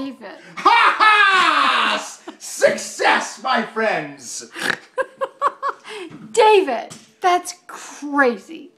David. Ha ha! Success, my friends! David, that's crazy.